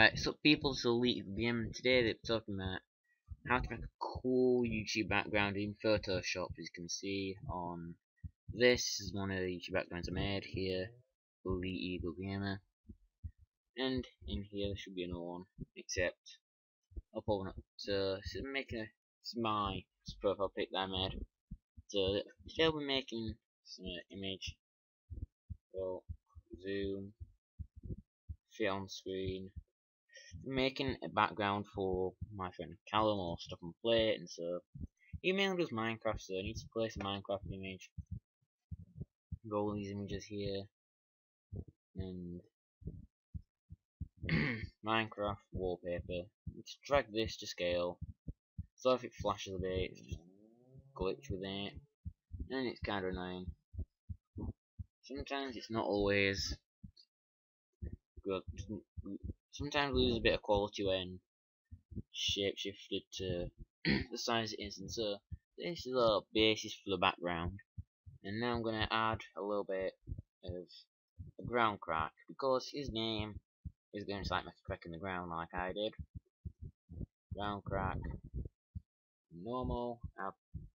Right, so people to Elite Game today they're talking about how to make a cool YouTube background in Photoshop as you can see on this is one of the YouTube backgrounds I made here, Elite Eagle Gamer. And in here there should be another one, except I'll pull one up. So, so make a it's my profile pic that I made. So today we're making some uh, image. Well zoom fit on screen making a background for my friend Callum or stuff and play and so email does Minecraft so I need to place a Minecraft image go all these images here and Minecraft wallpaper. Just drag this to scale so if it flashes a bit it's just glitch with it and it's kinda annoying. Sometimes it's not always good sometimes lose a bit of quality when shapeshifted to the size it is and so this is the basis for the background. And now I'm gonna add a little bit of a ground crack because his name is going to like make a crack in the ground like I did. Ground crack. Normal.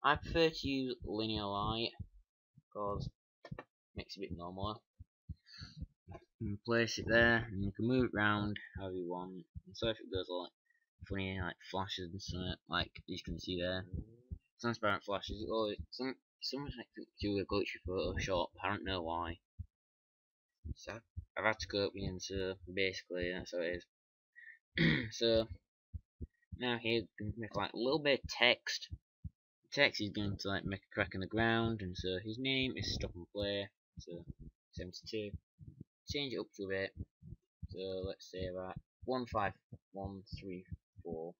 I, prefer to use linear light because it makes it a bit normaler and place it there and you can move it around however you want. And so if it goes like funny like flashes and stuff like you can see there. Transparent flashes oh some someone like do a glitchy Photoshop I don't know why. So I've had to go up the so basically that's how it is. So now here you can make like a little bit of text. The text is going to like make a crack in the ground and so his name is stop and play so 72 change it up to a bit. So let's say that one five one three four,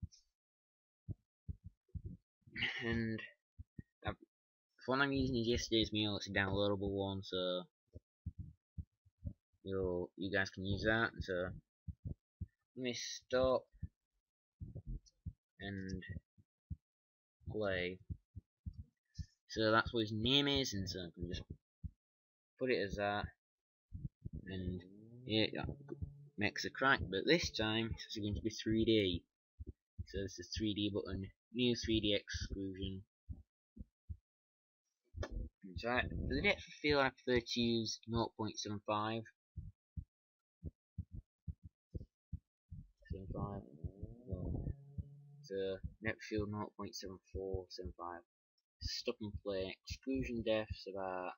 and the one I'm using is yesterday's meal. It's a downloadable one, so you you guys can use that. So let me stop and play. So that's what his name is, and so I can just put it as that and it makes a crack but this time it's going to be 3D so this is 3D button new 3D extrusion. Right for the depth of field I prefer to use 0.75 75 so net field 0.7475 stop and play. Extrusion depths about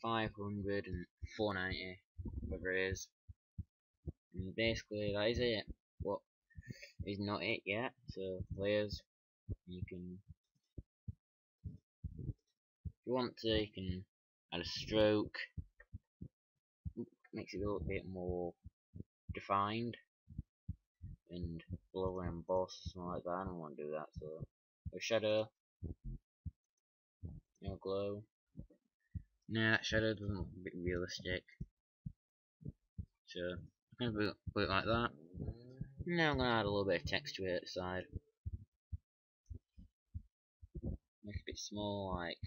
500 and 490 whatever it is. And basically that is it. What is not it yet so layers you can if you want to you can add a stroke. Makes it a little bit more defined. And bevel and emboss or something like that. I don't want to do that so a shadow. No glow Nah, that shadow doesn't look a bit realistic. So, I'm going to put it like that. Now I'm going to add a little bit of texture at the side. Make it a bit small, like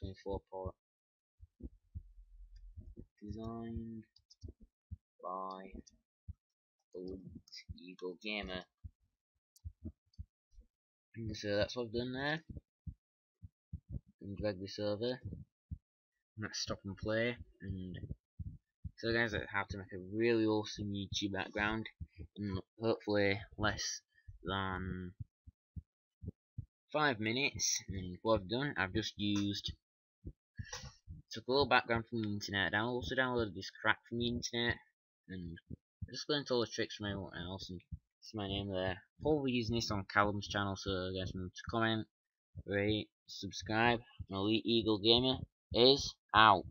24 port. Designed by Old Eagle Gamer. So that's what I've done there. And drag this over let's stop and play and so guys I have to make a really awesome YouTube background and hopefully less than five minutes and what I've done I've just used took a little background from the internet I also downloaded this crack from the internet and I just learned all the tricks from everyone else and it's my name there. Probably using this on Callum's channel so guys remember to comment rate subscribe Elite Eagle Gamer is out